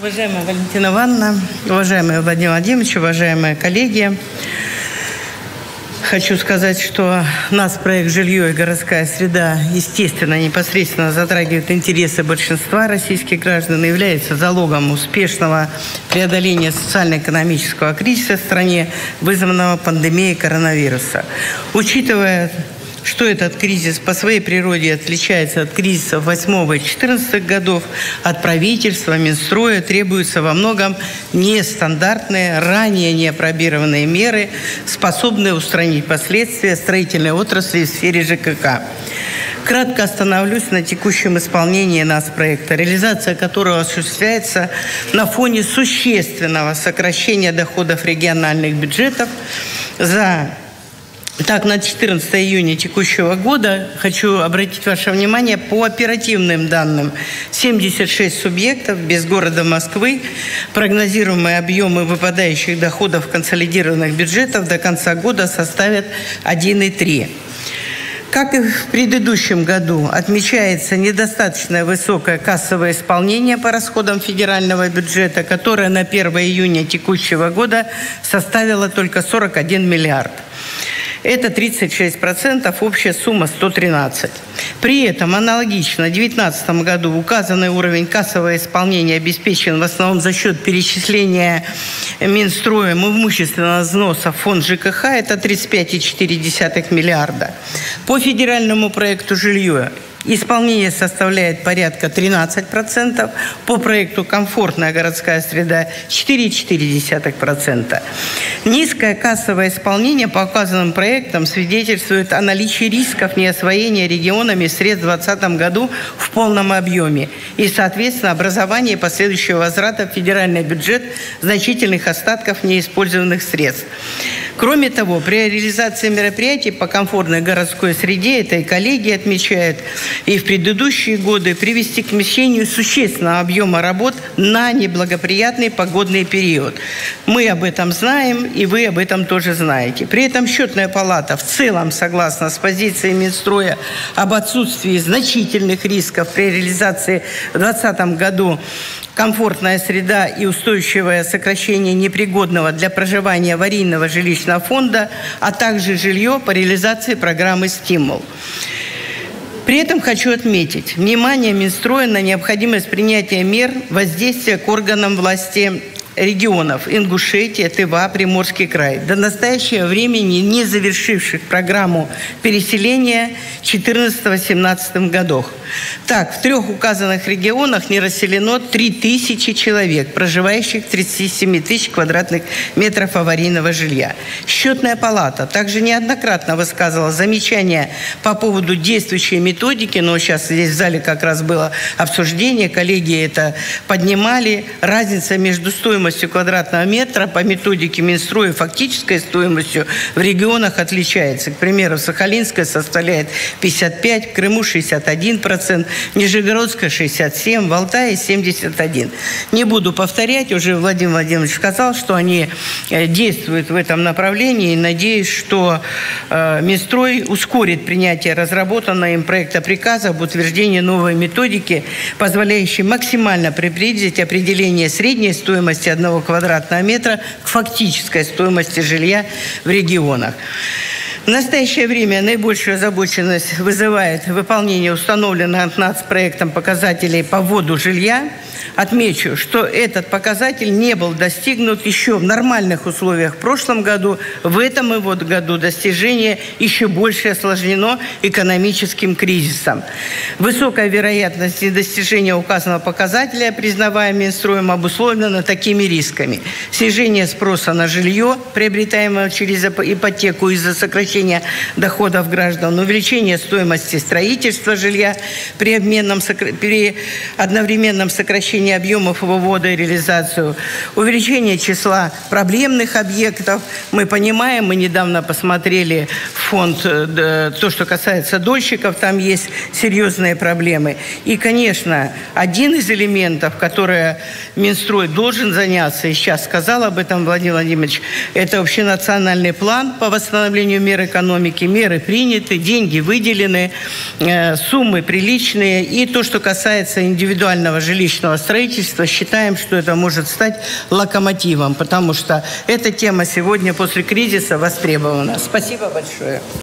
Уважаемая Валентина Ивановна, уважаемый Владимир Владимирович, уважаемые коллеги, Хочу сказать, что нас проект «Жилье и городская среда» естественно непосредственно затрагивает интересы большинства российских граждан и является залогом успешного преодоления социально-экономического кризиса в стране, вызванного пандемией коронавируса. Учитывая что этот кризис по своей природе отличается от кризисов 8 и 14 годов, от правительства, Минстроя требуются во многом нестандартные, ранее не опробированные меры, способные устранить последствия строительной отрасли в сфере ЖКХ. Кратко остановлюсь на текущем исполнении нас проекта, реализация которого осуществляется на фоне существенного сокращения доходов региональных бюджетов за так, на 14 июня текущего года хочу обратить ваше внимание по оперативным данным. 76 субъектов без города Москвы. Прогнозируемые объемы выпадающих доходов консолидированных бюджетов до конца года составят 1,3. Как и в предыдущем году, отмечается недостаточно высокое кассовое исполнение по расходам федерального бюджета, которое на 1 июня текущего года составило только 41 миллиард. Это 36%, общая сумма 113. При этом аналогично в 2019 году указанный уровень кассового исполнения обеспечен в основном за счет перечисления Минстроем имущественного взноса в фонд ЖКХ, это 35,4 миллиарда. По федеральному проекту «Жилье» Исполнение составляет порядка 13%. По проекту «Комфортная городская среда» 4,4%. Низкое кассовое исполнение по указанным проектам свидетельствует о наличии рисков неосвоения регионами средств в 2020 году в полном объеме и, соответственно, образования и последующего возврата в федеральный бюджет значительных остатков неиспользованных средств. Кроме того, при реализации мероприятий по комфортной городской среде, это и коллеги отмечают, и в предыдущие годы привести к смещению существенного объема работ на неблагоприятный погодный период. Мы об этом знаем, и вы об этом тоже знаете. При этом счетная палата в целом согласна с позицией Минстроя об отсутствии значительных рисков при реализации в 2020 году комфортная среда и устойчивое сокращение непригодного для проживания аварийного жилищного фонда, а также жилье по реализации программы «Стимул». При этом хочу отметить внимание Минстроя на необходимость принятия мер воздействия к органам власти регионов Ингушетия, Тыва, Приморский край, до настоящего времени не завершивших программу переселения в 2014-2017 годах. Так, в трех указанных регионах не расселено 3000 человек, проживающих в 37 тысяч квадратных метров аварийного жилья. Счетная палата также неоднократно высказывала замечания по поводу действующей методики, но сейчас здесь в зале как раз было обсуждение, коллеги это поднимали, разница между стоимостью квадратного метра по методике Минстроя фактической стоимостью в регионах отличается. К примеру, Сахалинская составляет 55, в Крыму 61%, процент, Нижегородская 67, в Алтае 71. Не буду повторять, уже Владимир Владимирович сказал, что они э, действуют в этом направлении, и надеюсь, что э, Минстрой ускорит принятие разработанного им проекта приказа об утверждении новой методики, позволяющей максимально приблизить определение средней стоимости одного квадратного метра к фактической стоимости жилья в регионах. В настоящее время наибольшую озабоченность вызывает выполнение установленных нацпроектом показателей по вводу жилья – Отмечу, что этот показатель не был достигнут еще в нормальных условиях в прошлом году. В этом и вот году достижение еще больше осложнено экономическим кризисом. Высокая вероятность недостижения указанного показателя, признаваемая Минстроем, обусловлена такими рисками. Снижение спроса на жилье, приобретаемое через ипотеку из-за сокращения доходов граждан, увеличение стоимости строительства жилья при, обменном, при одновременном сокращении увеличение объемов вывода и реализацию, увеличение числа проблемных объектов. Мы понимаем, мы недавно посмотрели фонд, э, то, что касается дольщиков, там есть серьезные проблемы. И, конечно, один из элементов, который Минстрой должен заняться, и сейчас сказал об этом Владимир Владимирович, это общенациональный план по восстановлению мер экономики, меры приняты, деньги выделены, э, суммы приличные. И то, что касается индивидуального жилищного строительства, считаем, что это может стать локомотивом, потому что эта тема сегодня после кризиса востребована. Спасибо большое.